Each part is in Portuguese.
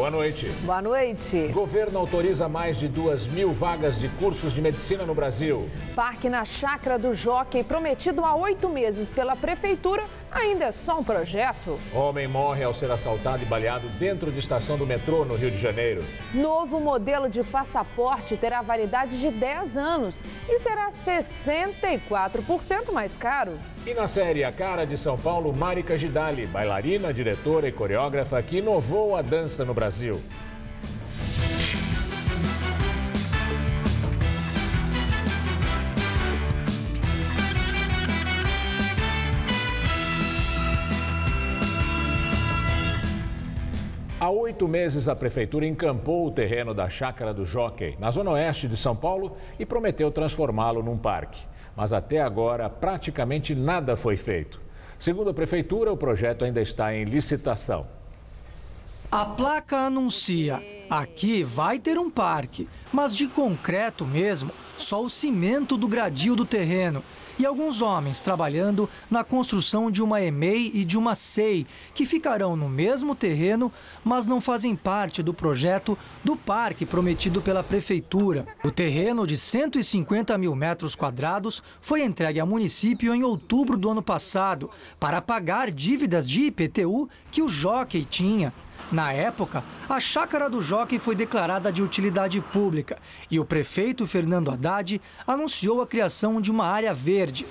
boa noite. Boa noite. Governo autoriza mais de duas mil vagas de cursos de medicina no Brasil. Parque na Chácara do Jockey, prometido há oito meses pela Prefeitura, ainda é só um projeto. Homem morre ao ser assaltado e baleado dentro de estação do metrô no Rio de Janeiro. Novo modelo de passaporte terá validade de 10 anos e será 64% mais caro. E na série A Cara de São Paulo, Marika Gidali, bailarina, diretora e coreógrafa que inovou a dança no Brasil. Há oito meses, a Prefeitura encampou o terreno da Chácara do Jockey, na zona oeste de São Paulo, e prometeu transformá-lo num parque. Mas até agora, praticamente nada foi feito. Segundo a Prefeitura, o projeto ainda está em licitação. A placa anuncia: aqui vai ter um parque, mas de concreto mesmo, só o cimento do gradil do terreno e alguns homens trabalhando na construção de uma EMEI e de uma SEI, que ficarão no mesmo terreno, mas não fazem parte do projeto do parque prometido pela Prefeitura. O terreno de 150 mil metros quadrados foi entregue ao município em outubro do ano passado para pagar dívidas de IPTU que o Jockey tinha. Na época, a chácara do Jockey foi declarada de utilidade pública e o prefeito Fernando Haddad anunciou a criação de uma área verde.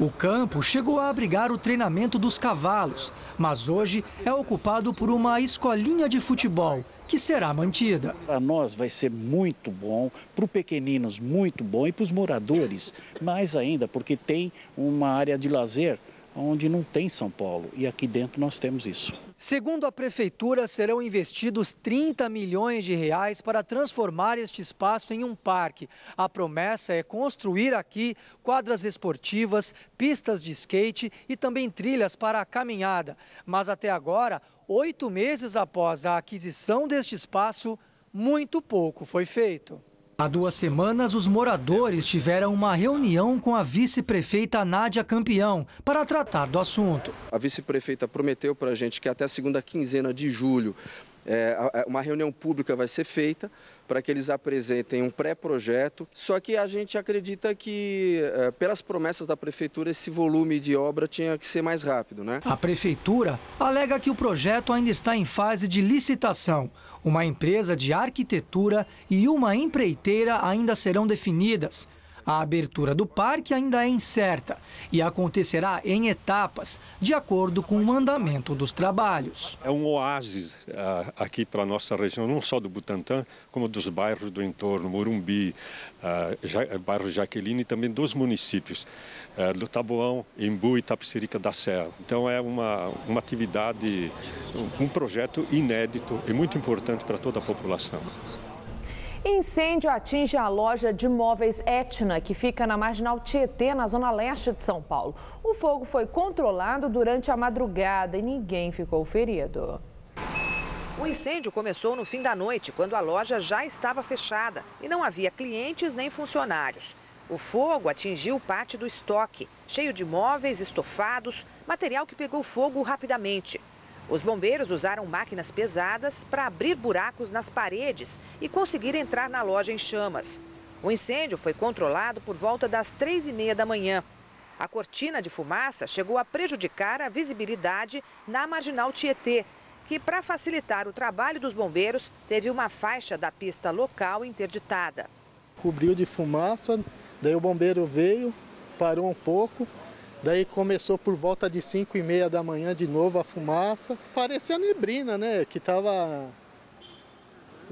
O campo chegou a abrigar o treinamento dos cavalos, mas hoje é ocupado por uma escolinha de futebol, que será mantida. Para nós vai ser muito bom, para os pequeninos muito bom e para os moradores mais ainda, porque tem uma área de lazer onde não tem São Paulo e aqui dentro nós temos isso. Segundo a prefeitura, serão investidos 30 milhões de reais para transformar este espaço em um parque. A promessa é construir aqui quadras esportivas, pistas de skate e também trilhas para a caminhada. Mas até agora, oito meses após a aquisição deste espaço, muito pouco foi feito. Há duas semanas, os moradores tiveram uma reunião com a vice-prefeita Nádia Campeão para tratar do assunto. A vice-prefeita prometeu para a gente que até a segunda quinzena de julho é, uma reunião pública vai ser feita para que eles apresentem um pré-projeto. Só que a gente acredita que, é, pelas promessas da prefeitura, esse volume de obra tinha que ser mais rápido, né? A prefeitura alega que o projeto ainda está em fase de licitação. Uma empresa de arquitetura e uma empreiteira ainda serão definidas. A abertura do parque ainda é incerta e acontecerá em etapas, de acordo com o andamento dos trabalhos. É um oásis uh, aqui para a nossa região, não só do Butantã, como dos bairros do entorno, Morumbi, uh, ja, bairro Jaqueline e também dos municípios uh, do Taboão, Embu e Tapicerica da Serra. Então é uma, uma atividade, um projeto inédito e muito importante para toda a população. Incêndio atinge a loja de móveis Etna, que fica na Marginal Tietê, na zona leste de São Paulo. O fogo foi controlado durante a madrugada e ninguém ficou ferido. O incêndio começou no fim da noite, quando a loja já estava fechada e não havia clientes nem funcionários. O fogo atingiu parte do estoque, cheio de móveis, estofados, material que pegou fogo rapidamente. Os bombeiros usaram máquinas pesadas para abrir buracos nas paredes e conseguir entrar na loja em chamas. O incêndio foi controlado por volta das três e meia da manhã. A cortina de fumaça chegou a prejudicar a visibilidade na marginal Tietê, que, para facilitar o trabalho dos bombeiros, teve uma faixa da pista local interditada. Cobriu de fumaça, daí o bombeiro veio, parou um pouco, Daí começou por volta de 5 e meia da manhã de novo a fumaça. Parecia neblina, né? Que estava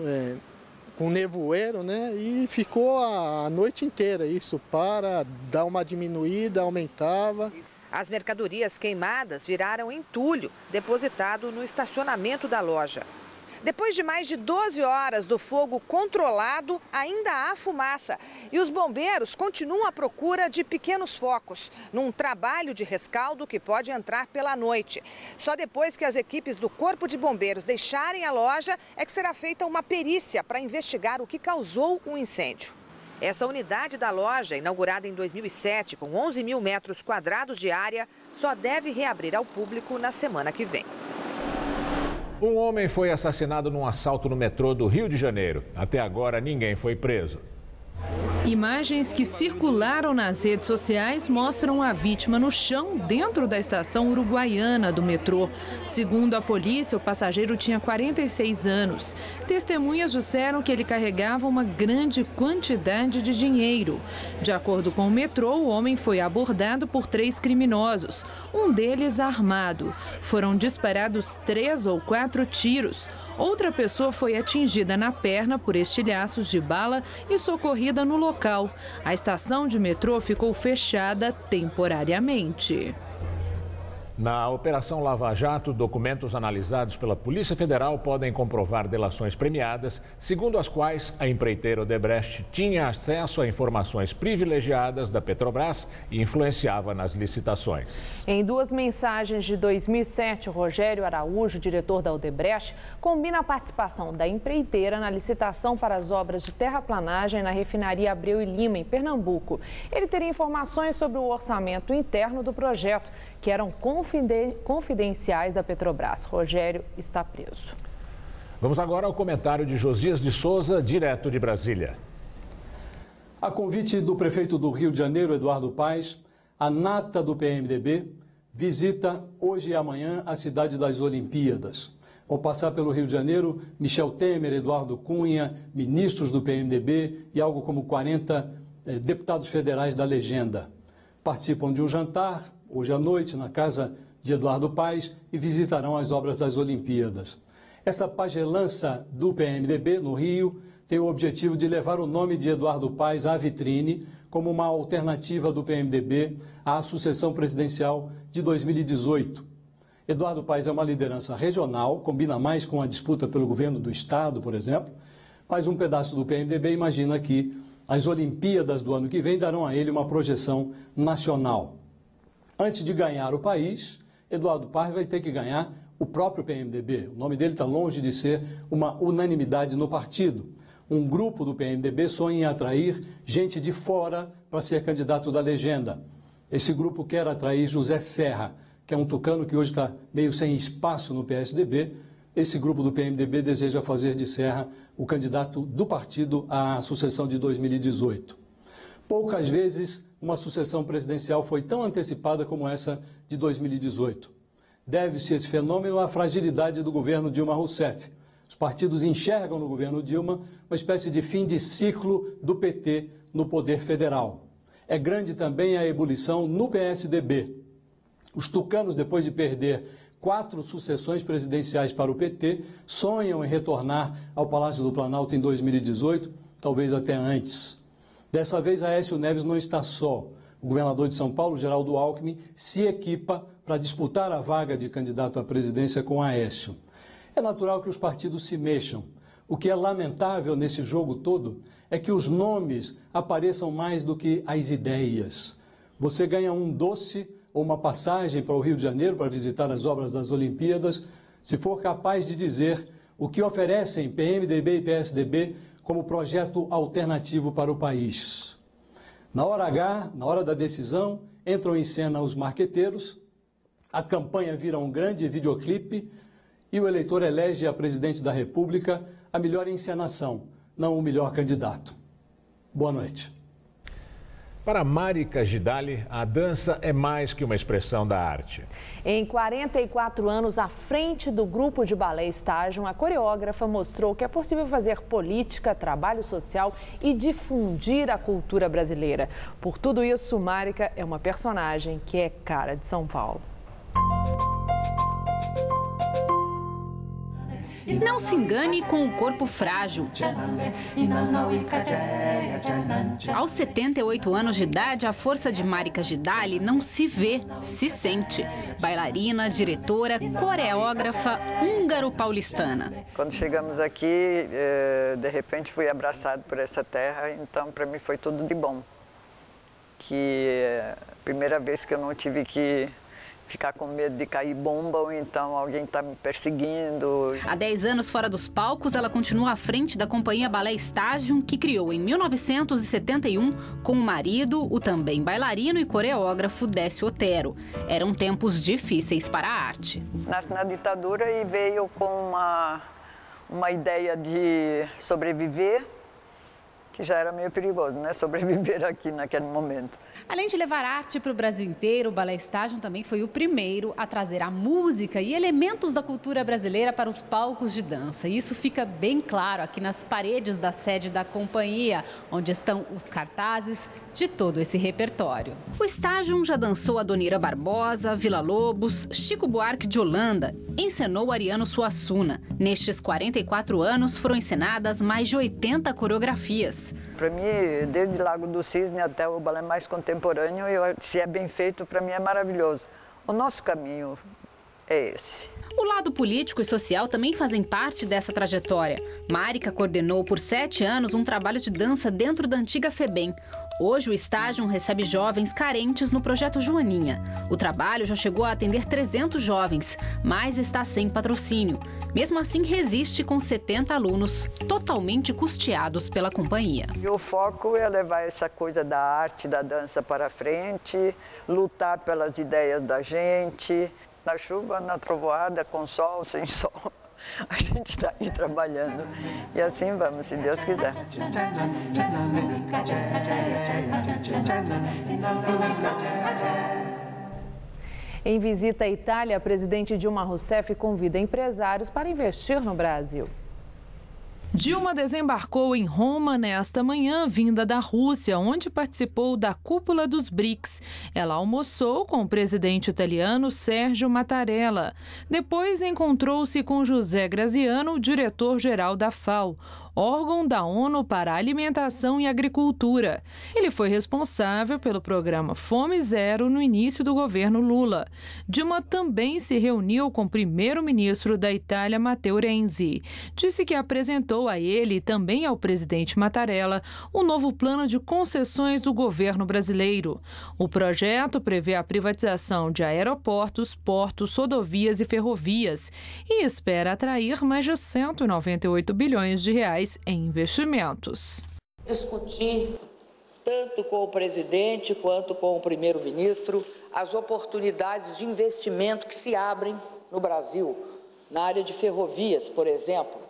é, com nevoeiro, né? E ficou a noite inteira isso para dar uma diminuída, aumentava. As mercadorias queimadas viraram entulho depositado no estacionamento da loja. Depois de mais de 12 horas do fogo controlado, ainda há fumaça. E os bombeiros continuam à procura de pequenos focos, num trabalho de rescaldo que pode entrar pela noite. Só depois que as equipes do Corpo de Bombeiros deixarem a loja é que será feita uma perícia para investigar o que causou o incêndio. Essa unidade da loja, inaugurada em 2007 com 11 mil metros quadrados de área, só deve reabrir ao público na semana que vem. Um homem foi assassinado num assalto no metrô do Rio de Janeiro. Até agora, ninguém foi preso. Imagens que circularam nas redes sociais mostram a vítima no chão dentro da estação uruguaiana do metrô. Segundo a polícia, o passageiro tinha 46 anos. Testemunhas disseram que ele carregava uma grande quantidade de dinheiro. De acordo com o metrô, o homem foi abordado por três criminosos, um deles armado. Foram disparados três ou quatro tiros. Outra pessoa foi atingida na perna por estilhaços de bala e socorrida no local. A estação de metrô ficou fechada temporariamente. Na Operação Lava Jato, documentos analisados pela Polícia Federal podem comprovar delações premiadas, segundo as quais a empreiteira Odebrecht tinha acesso a informações privilegiadas da Petrobras e influenciava nas licitações. Em duas mensagens de 2007, Rogério Araújo, diretor da Odebrecht, combina a participação da empreiteira na licitação para as obras de terraplanagem na refinaria Abreu e Lima, em Pernambuco. Ele teria informações sobre o orçamento interno do projeto que eram confidenciais da Petrobras. Rogério está preso. Vamos agora ao comentário de Josias de Souza, direto de Brasília. A convite do prefeito do Rio de Janeiro, Eduardo Paes, a nata do PMDB visita hoje e amanhã a cidade das Olimpíadas. Vão passar pelo Rio de Janeiro Michel Temer, Eduardo Cunha, ministros do PMDB e algo como 40 eh, deputados federais da legenda. Participam de um jantar hoje à noite na casa de Eduardo Paes e visitarão as obras das Olimpíadas. Essa pagelança do PMDB no Rio tem o objetivo de levar o nome de Eduardo Paes à vitrine como uma alternativa do PMDB à sucessão presidencial de 2018. Eduardo Paes é uma liderança regional, combina mais com a disputa pelo governo do Estado, por exemplo, mas um pedaço do PMDB imagina que as Olimpíadas do ano que vem darão a ele uma projeção nacional. Antes de ganhar o país, Eduardo Paes vai ter que ganhar o próprio PMDB. O nome dele está longe de ser uma unanimidade no partido. Um grupo do PMDB sonha em atrair gente de fora para ser candidato da legenda. Esse grupo quer atrair José Serra, que é um tucano que hoje está meio sem espaço no PSDB. Esse grupo do PMDB deseja fazer de Serra o candidato do partido à sucessão de 2018. Poucas vezes uma sucessão presidencial foi tão antecipada como essa de 2018. Deve-se esse fenômeno à fragilidade do governo Dilma Rousseff. Os partidos enxergam no governo Dilma uma espécie de fim de ciclo do PT no poder federal. É grande também a ebulição no PSDB. Os tucanos, depois de perder quatro sucessões presidenciais para o PT, sonham em retornar ao Palácio do Planalto em 2018, talvez até antes. Dessa vez, Aécio Neves não está só. O governador de São Paulo, Geraldo Alckmin, se equipa para disputar a vaga de candidato à presidência com Aécio. É natural que os partidos se mexam. O que é lamentável nesse jogo todo é que os nomes apareçam mais do que as ideias. Você ganha um doce ou uma passagem para o Rio de Janeiro para visitar as obras das Olimpíadas se for capaz de dizer o que oferecem PMDB e PSDB como projeto alternativo para o país. Na hora H, na hora da decisão, entram em cena os marqueteiros, a campanha vira um grande videoclipe e o eleitor elege a presidente da República a melhor encenação, não o melhor candidato. Boa noite. Para Marika Gidali, a dança é mais que uma expressão da arte. Em 44 anos à frente do grupo de balé Estágio, a coreógrafa mostrou que é possível fazer política, trabalho social e difundir a cultura brasileira. Por tudo isso, Marika é uma personagem que é cara de São Paulo. Não se engane com o corpo frágil. Aos 78 anos de idade, a força de Marika Gidali não se vê, se sente. Bailarina, diretora, coreógrafa húngaro-paulistana. Quando chegamos aqui, eh, de repente fui abraçado por essa terra, então para mim foi tudo de bom. Que é a primeira vez que eu não tive que ficar com medo de cair bomba ou então alguém está me perseguindo. Há 10 anos fora dos palcos, ela continua à frente da companhia Balé Estágio, que criou em 1971 com o marido, o também bailarino e coreógrafo Décio Otero. Eram tempos difíceis para a arte. Nasce na ditadura e veio com uma, uma ideia de sobreviver, que já era meio perigoso, né? Sobreviver aqui naquele momento. Além de levar arte para o Brasil inteiro, o Balé Estágio também foi o primeiro a trazer a música e elementos da cultura brasileira para os palcos de dança. E isso fica bem claro aqui nas paredes da sede da companhia, onde estão os cartazes de todo esse repertório. O estágio já dançou Adonira Barbosa, Vila Lobos, Chico Buarque de Holanda, encenou Ariano Suassuna. Nestes 44 anos foram encenadas mais de 80 coreografias. Para mim, desde Lago do Cisne até o balé mais contemporâneo, eu, se é bem feito, para mim é maravilhoso. O nosso caminho é esse. O lado político e social também fazem parte dessa trajetória. Márica coordenou por sete anos um trabalho de dança dentro da antiga FEBEM. Hoje, o estágio recebe jovens carentes no projeto Joaninha. O trabalho já chegou a atender 300 jovens, mas está sem patrocínio. Mesmo assim, resiste com 70 alunos, totalmente custeados pela companhia. E o foco é levar essa coisa da arte, da dança para frente, lutar pelas ideias da gente, na chuva, na trovoada, com sol, sem sol. A gente está aí trabalhando. E assim vamos, se Deus quiser. Em visita à Itália, a presidente Dilma Rousseff convida empresários para investir no Brasil. Dilma desembarcou em Roma nesta manhã, vinda da Rússia, onde participou da cúpula dos BRICS. Ela almoçou com o presidente italiano Sérgio Mattarella. Depois encontrou-se com José Graziano, diretor-geral da FAO órgão da ONU para Alimentação e Agricultura. Ele foi responsável pelo programa Fome Zero no início do governo Lula. Dilma também se reuniu com o primeiro-ministro da Itália, Matteo Renzi. Disse que apresentou a ele e também ao presidente Mattarella o novo plano de concessões do governo brasileiro. O projeto prevê a privatização de aeroportos, portos, rodovias e ferrovias e espera atrair mais de 198 bilhões de reais em investimentos. Discutir tanto com o presidente quanto com o primeiro-ministro as oportunidades de investimento que se abrem no Brasil, na área de ferrovias, por exemplo.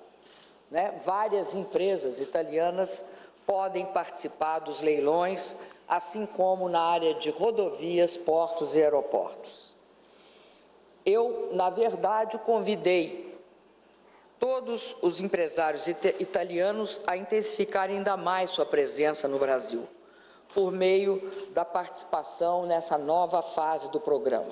Né? Várias empresas italianas podem participar dos leilões, assim como na área de rodovias, portos e aeroportos. Eu, na verdade, convidei todos os empresários italianos a intensificarem ainda mais sua presença no Brasil, por meio da participação nessa nova fase do programa.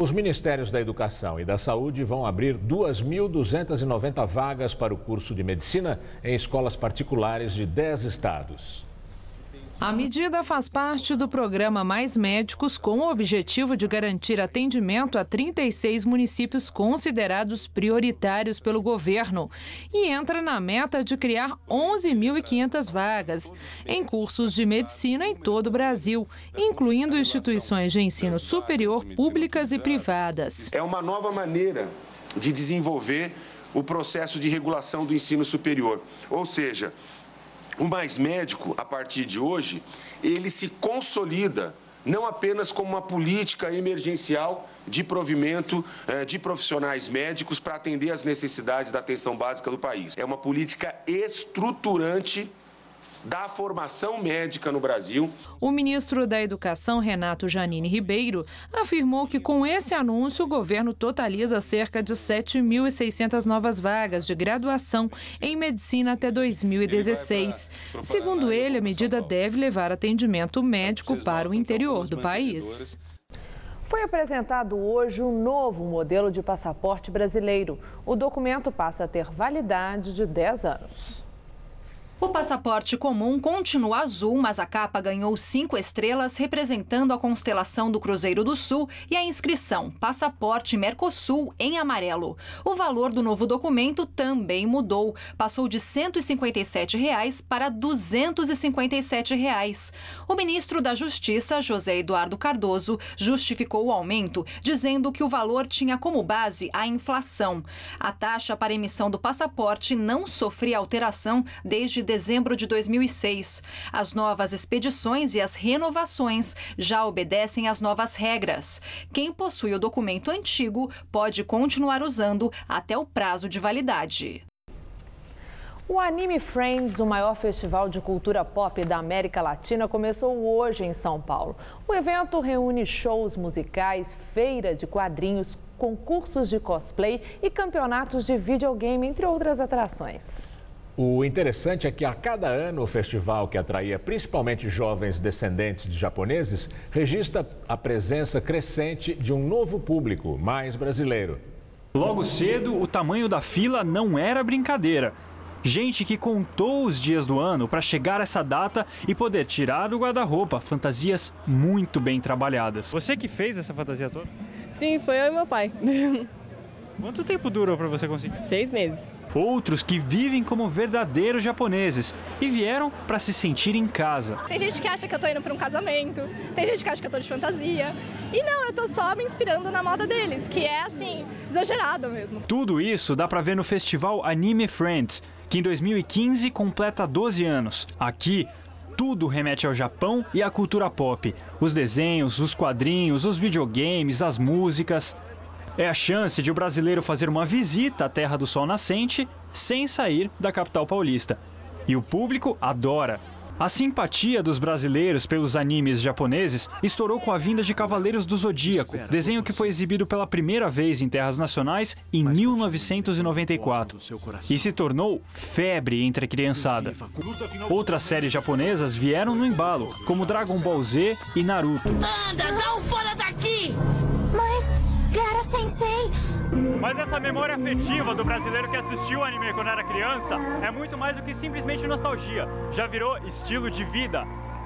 Os Ministérios da Educação e da Saúde vão abrir 2.290 vagas para o curso de medicina em escolas particulares de 10 estados. A medida faz parte do programa Mais Médicos com o objetivo de garantir atendimento a 36 municípios considerados prioritários pelo governo e entra na meta de criar 11.500 vagas em cursos de medicina em todo o Brasil, incluindo instituições de ensino superior públicas e privadas. É uma nova maneira de desenvolver o processo de regulação do ensino superior, ou seja, o Mais Médico, a partir de hoje, ele se consolida não apenas como uma política emergencial de provimento eh, de profissionais médicos para atender às necessidades da atenção básica do país. É uma política estruturante da formação médica no Brasil. O ministro da Educação, Renato Janine Ribeiro, afirmou que com esse anúncio o governo totaliza cerca de 7.600 novas vagas de graduação em medicina até 2016. Segundo ele, a medida deve levar atendimento médico para o interior do país. Foi apresentado hoje um novo modelo de passaporte brasileiro. O documento passa a ter validade de 10 anos. O passaporte comum continua azul, mas a capa ganhou cinco estrelas, representando a constelação do Cruzeiro do Sul e a inscrição Passaporte Mercosul em amarelo. O valor do novo documento também mudou, passou de 157 reais para 257 reais. O ministro da Justiça, José Eduardo Cardoso, justificou o aumento, dizendo que o valor tinha como base a inflação. A taxa para emissão do passaporte não sofria alteração desde dezembro de 2006. As novas expedições e as renovações já obedecem às novas regras. Quem possui o documento antigo pode continuar usando até o prazo de validade. O Anime Friends, o maior festival de cultura pop da América Latina, começou hoje em São Paulo. O evento reúne shows musicais, feira de quadrinhos, concursos de cosplay e campeonatos de videogame, entre outras atrações. O interessante é que a cada ano o festival, que atraía principalmente jovens descendentes de japoneses, registra a presença crescente de um novo público, mais brasileiro. Logo cedo, o tamanho da fila não era brincadeira. Gente que contou os dias do ano para chegar a essa data e poder tirar do guarda-roupa fantasias muito bem trabalhadas. Você que fez essa fantasia toda? Sim, foi eu e meu pai. Quanto tempo durou para você conseguir? Seis meses outros que vivem como verdadeiros japoneses e vieram para se sentir em casa. Tem gente que acha que eu tô indo para um casamento, tem gente que acha que eu tô de fantasia. E não, eu tô só me inspirando na moda deles, que é assim, exagerado mesmo. Tudo isso dá para ver no festival Anime Friends, que em 2015 completa 12 anos. Aqui, tudo remete ao Japão e à cultura pop. Os desenhos, os quadrinhos, os videogames, as músicas. É a chance de o brasileiro fazer uma visita à Terra do Sol Nascente sem sair da capital paulista. E o público adora. A simpatia dos brasileiros pelos animes japoneses estourou com a vinda de Cavaleiros do Zodíaco, desenho que foi exibido pela primeira vez em terras nacionais em 1994 e se tornou febre entre a criançada. Outras séries japonesas vieram no embalo, como Dragon Ball Z e Naruto. Anda, não fora daqui! Gara Sensei! Mas essa memória afetiva do brasileiro que assistiu o anime quando era criança é muito mais do que simplesmente nostalgia. Já virou estilo de vida.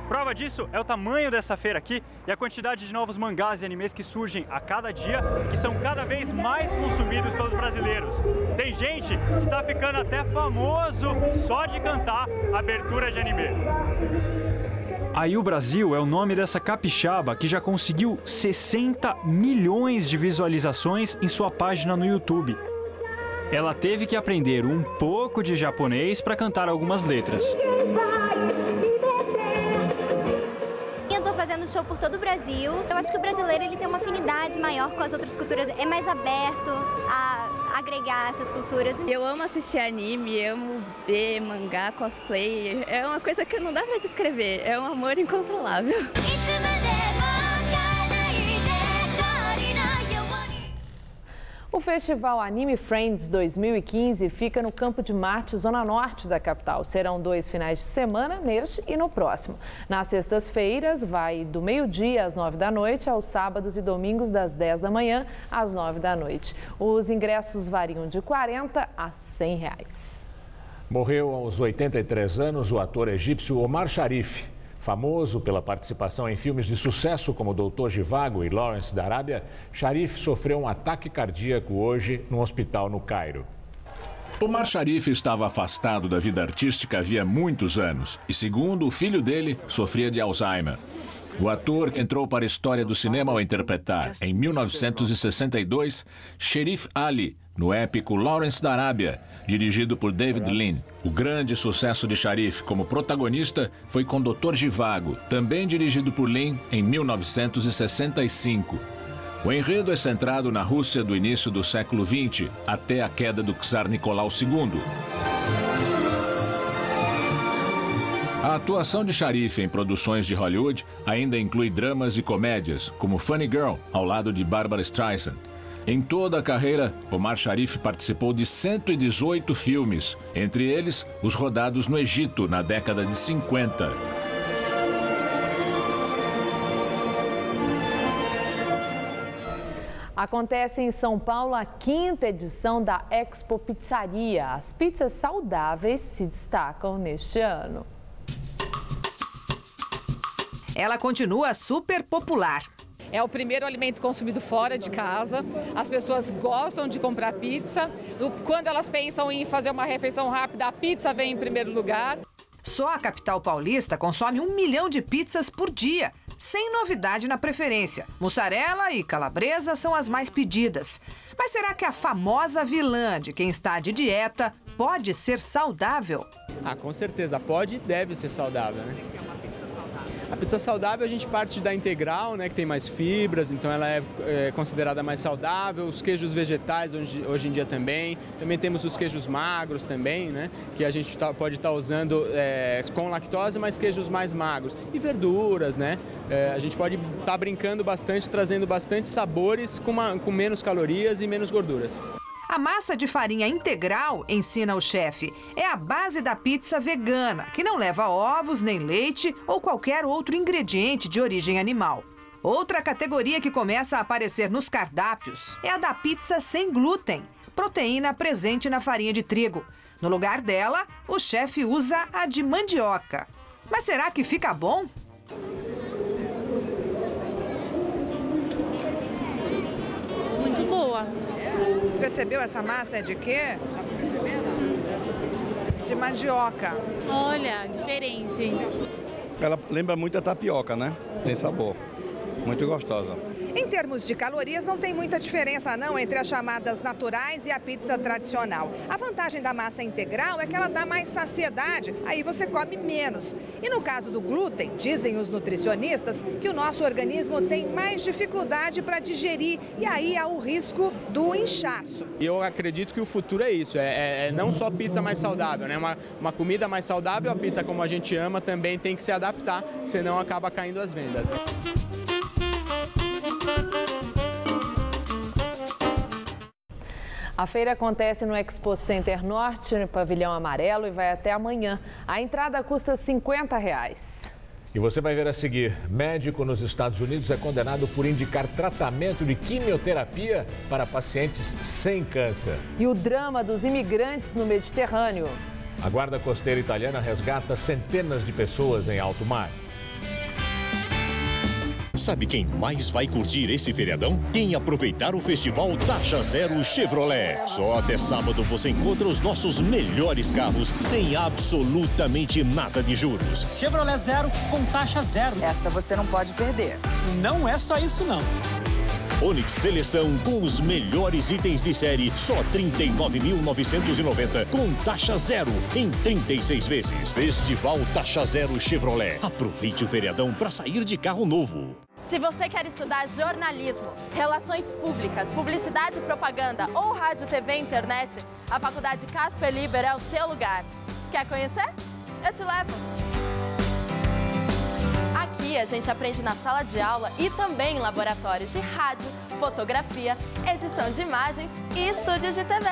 Prova disso é o tamanho dessa feira aqui e a quantidade de novos mangás e animes que surgem a cada dia, que são cada vez mais consumidos pelos brasileiros. Tem gente que tá ficando até famoso só de cantar abertura de anime. Aí o Brasil é o nome dessa capixaba que já conseguiu 60 milhões de visualizações em sua página no YouTube. Ela teve que aprender um pouco de japonês para cantar algumas letras. Eu estou fazendo show por todo o Brasil. Eu acho que o brasileiro ele tem uma afinidade maior com as outras culturas, é mais aberto a agregar essas culturas. Eu amo assistir anime, amo ver mangá, cosplay. É uma coisa que não dá pra descrever. É um amor incontrolável. O festival Anime Friends 2015 fica no Campo de Marte, zona norte da capital. Serão dois finais de semana, neste e no próximo. Nas sextas-feiras, vai do meio-dia às nove da noite, aos sábados e domingos, das dez da manhã às nove da noite. Os ingressos variam de 40 a 100 reais. Morreu aos 83 anos o ator egípcio Omar Sharif. Famoso pela participação em filmes de sucesso como Doutor Givago e Lawrence da Arábia, Sharif sofreu um ataque cardíaco hoje no hospital no Cairo. Omar Sharif estava afastado da vida artística havia muitos anos e, segundo o filho dele, sofria de Alzheimer. O ator entrou para a história do cinema ao interpretar, em 1962, Sherif Ali, no épico Lawrence da Arábia, dirigido por David Lean. O grande sucesso de Sharif como protagonista foi com Doutor Givago, também dirigido por Lean em 1965. O enredo é centrado na Rússia do início do século XX até a queda do czar Nicolau II. A atuação de Sharif em produções de Hollywood ainda inclui dramas e comédias, como Funny Girl, ao lado de Barbara Streisand. Em toda a carreira, Omar Sharif participou de 118 filmes, entre eles os rodados no Egito na década de 50. A Acontece em São Paulo a quinta edição da Expo Pizzaria. As pizzas saudáveis se destacam neste ano. Ela continua super popular. É o primeiro alimento consumido fora de casa. As pessoas gostam de comprar pizza. Quando elas pensam em fazer uma refeição rápida, a pizza vem em primeiro lugar. Só a capital paulista consome um milhão de pizzas por dia, sem novidade na preferência. Mussarela e calabresa são as mais pedidas. Mas será que a famosa vilã de quem está de dieta pode ser saudável? Ah, com certeza, pode e deve ser saudável, né? A pizza saudável a gente parte da integral, né, que tem mais fibras, então ela é, é considerada mais saudável. Os queijos vegetais hoje, hoje, em dia também. Também temos os queijos magros também, né, que a gente tá, pode estar tá usando é, com lactose, mas queijos mais magros. E verduras, né? É, a gente pode estar tá brincando bastante, trazendo bastante sabores com, uma, com menos calorias e menos gorduras. A massa de farinha integral, ensina o chefe, é a base da pizza vegana, que não leva ovos, nem leite ou qualquer outro ingrediente de origem animal. Outra categoria que começa a aparecer nos cardápios é a da pizza sem glúten, proteína presente na farinha de trigo. No lugar dela, o chefe usa a de mandioca. Mas será que fica bom? Muito boa. Percebeu essa massa é de quê? De mandioca. Olha, diferente. Ela lembra muito a tapioca, né? Tem sabor. Muito gostosa. Em termos de calorias, não tem muita diferença não entre as chamadas naturais e a pizza tradicional. A vantagem da massa integral é que ela dá mais saciedade, aí você come menos. E no caso do glúten, dizem os nutricionistas que o nosso organismo tem mais dificuldade para digerir e aí há o risco do inchaço. Eu acredito que o futuro é isso, é, é, é não só pizza mais saudável, né? Uma, uma comida mais saudável, a pizza como a gente ama também tem que se adaptar, senão acaba caindo as vendas. Né? A feira acontece no Expo Center Norte, no pavilhão amarelo, e vai até amanhã. A entrada custa 50 reais. E você vai ver a seguir: médico nos Estados Unidos é condenado por indicar tratamento de quimioterapia para pacientes sem câncer. E o drama dos imigrantes no Mediterrâneo. A Guarda Costeira Italiana resgata centenas de pessoas em alto mar. Sabe quem mais vai curtir esse feriadão? Quem aproveitar o festival Taxa Zero Chevrolet. Só até sábado você encontra os nossos melhores carros sem absolutamente nada de juros. Chevrolet Zero com taxa zero. Essa você não pode perder. Não é só isso não. Onix Seleção com os melhores itens de série, só 39.990 com taxa zero em 36 vezes. Festival Taxa Zero Chevrolet. Aproveite o feriadão para sair de carro novo. Se você quer estudar jornalismo, relações públicas, publicidade e propaganda ou rádio, TV e internet, a Faculdade Casper Liber é o seu lugar. Quer conhecer? Eu te levo! A gente aprende na sala de aula e também em laboratórios de rádio, fotografia, edição de imagens e estúdios de TV.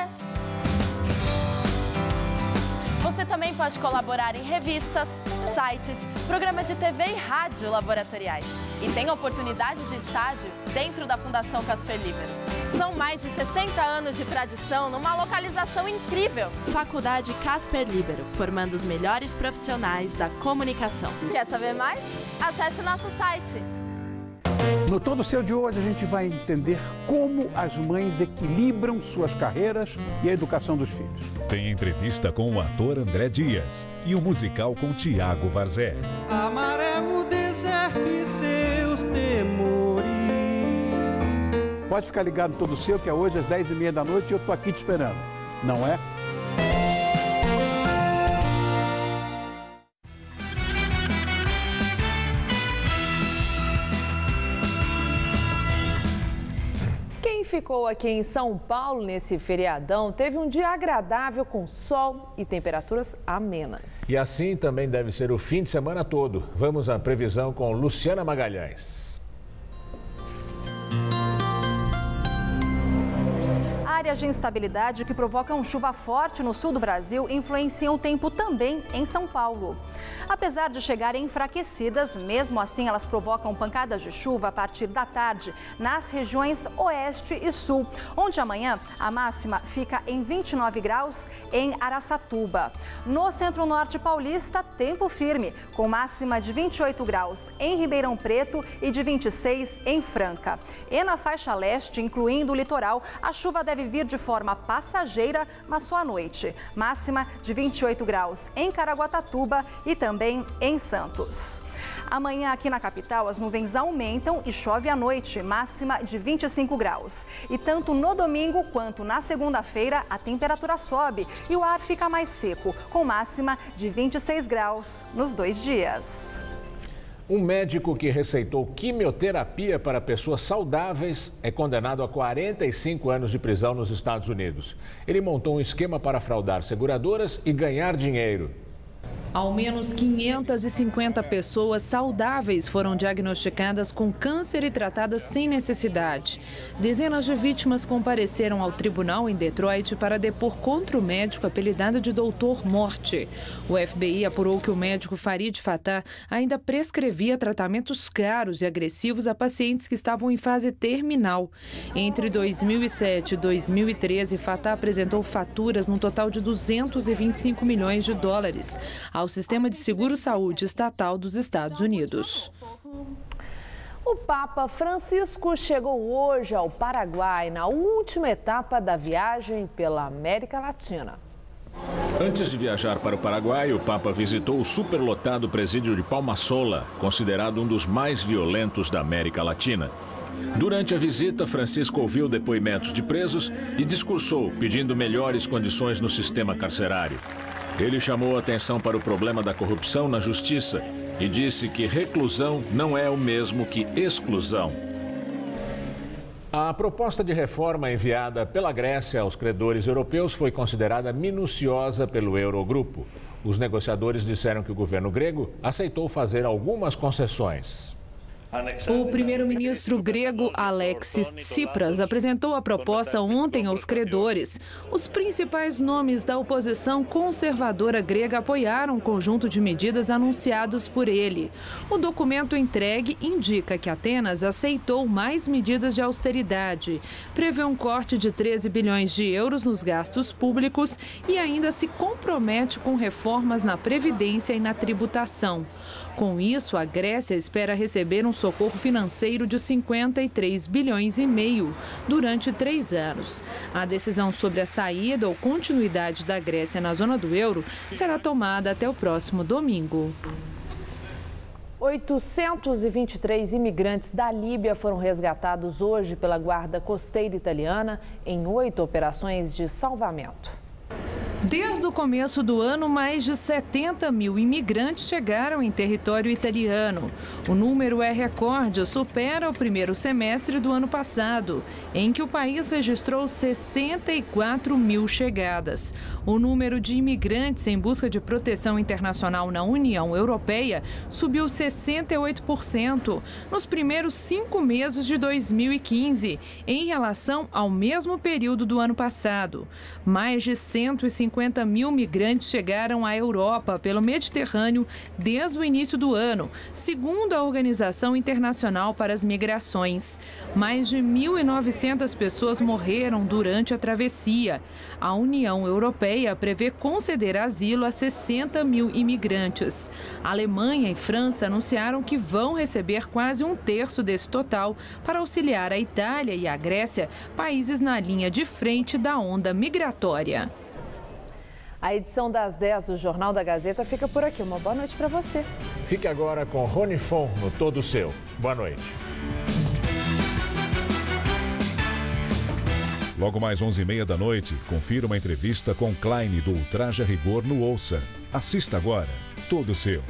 Você também pode colaborar em revistas, sites, programas de TV e rádio laboratoriais. E tem oportunidade de estágio dentro da Fundação Casper Libero. São mais de 60 anos de tradição numa localização incrível. Faculdade Casper Libero, formando os melhores profissionais da comunicação. Quer saber mais? Acesse nosso site no Todo Seu de hoje, a gente vai entender como as mães equilibram suas carreiras e a educação dos filhos. Tem entrevista com o ator André Dias e o um musical com Tiago Varzé. Amarelo deserto e seus temores. Pode ficar ligado Todo Seu, que é hoje às 10h30 da noite e eu tô aqui te esperando. Não é? ficou aqui em São Paulo nesse feriadão teve um dia agradável com sol e temperaturas amenas. E assim também deve ser o fim de semana todo. Vamos à previsão com Luciana Magalhães. Áreas de instabilidade que provocam chuva forte no sul do Brasil influenciam o tempo também em São Paulo. Apesar de chegarem enfraquecidas, mesmo assim elas provocam pancadas de chuva a partir da tarde nas regiões oeste e sul, onde amanhã a máxima fica em 29 graus em Araçatuba. No centro-norte paulista, tempo firme, com máxima de 28 graus em Ribeirão Preto e de 26 em Franca. E na faixa leste, incluindo o litoral, a chuva deve vir de forma passageira, mas só à noite. Máxima de 28 graus em Caraguatatuba e também em Santos. Amanhã, aqui na capital, as nuvens aumentam e chove à noite, máxima de 25 graus. E tanto no domingo quanto na segunda-feira, a temperatura sobe e o ar fica mais seco, com máxima de 26 graus nos dois dias. Um médico que receitou quimioterapia para pessoas saudáveis é condenado a 45 anos de prisão nos Estados Unidos. Ele montou um esquema para fraudar seguradoras e ganhar dinheiro. Ao menos 550 pessoas saudáveis foram diagnosticadas com câncer e tratadas sem necessidade. Dezenas de vítimas compareceram ao tribunal em Detroit para depor contra o médico apelidado de Doutor Morte. O FBI apurou que o médico Farid Fatah ainda prescrevia tratamentos caros e agressivos a pacientes que estavam em fase terminal. Entre 2007 e 2013, Fatah apresentou faturas no total de 225 milhões de dólares ao Sistema de Seguro-Saúde Estatal dos Estados Unidos. O Papa Francisco chegou hoje ao Paraguai na última etapa da viagem pela América Latina. Antes de viajar para o Paraguai, o Papa visitou o superlotado presídio de Palmasola, considerado um dos mais violentos da América Latina. Durante a visita, Francisco ouviu depoimentos de presos e discursou pedindo melhores condições no sistema carcerário. Ele chamou atenção para o problema da corrupção na justiça e disse que reclusão não é o mesmo que exclusão. A proposta de reforma enviada pela Grécia aos credores europeus foi considerada minuciosa pelo Eurogrupo. Os negociadores disseram que o governo grego aceitou fazer algumas concessões. O primeiro-ministro grego Alexis Tsipras apresentou a proposta ontem aos credores. Os principais nomes da oposição conservadora grega apoiaram o conjunto de medidas anunciados por ele. O documento entregue indica que Atenas aceitou mais medidas de austeridade, prevê um corte de 13 bilhões de euros nos gastos públicos e ainda se compromete com reformas na previdência e na tributação. Com isso, a Grécia espera receber um socorro financeiro de 53 bilhões e meio durante três anos. A decisão sobre a saída ou continuidade da Grécia na zona do euro será tomada até o próximo domingo. 823 imigrantes da Líbia foram resgatados hoje pela Guarda Costeira Italiana em oito operações de salvamento. Desde o começo do ano, mais de 70 mil imigrantes chegaram em território italiano. O número é recorde, supera o primeiro semestre do ano passado, em que o país registrou 64 mil chegadas. O número de imigrantes em busca de proteção internacional na União Europeia subiu 68% nos primeiros cinco meses de 2015, em relação ao mesmo período do ano passado. Mais de 150 150 mil migrantes chegaram à Europa pelo Mediterrâneo desde o início do ano, segundo a Organização Internacional para as Migrações. Mais de 1.900 pessoas morreram durante a travessia. A União Europeia prevê conceder asilo a 60 mil imigrantes. A Alemanha e França anunciaram que vão receber quase um terço desse total para auxiliar a Itália e a Grécia, países na linha de frente da onda migratória. A edição das 10 do Jornal da Gazeta fica por aqui. Uma boa noite para você. Fique agora com Rony Fon no Todo Seu. Boa noite. Logo mais 11h30 da noite, confira uma entrevista com Klein do Ultraja Rigor no Ouça. Assista agora. Todo Seu.